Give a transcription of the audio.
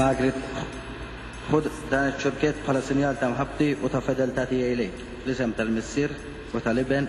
Margaret, ħud dan iċ-ċurkett bħala sinjal ta' mħabbti u ta' fedeltà tiegħi lejk, fl-isem tal-Missier u tal-Iben